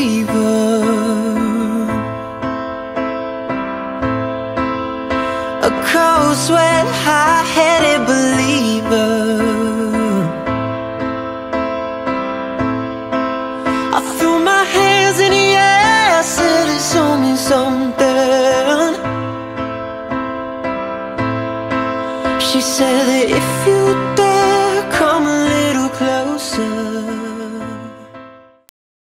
favor. A cold sweat, high headed believer. I threw my hands in the air, said it's only something. She said that if you dare, come a little closer.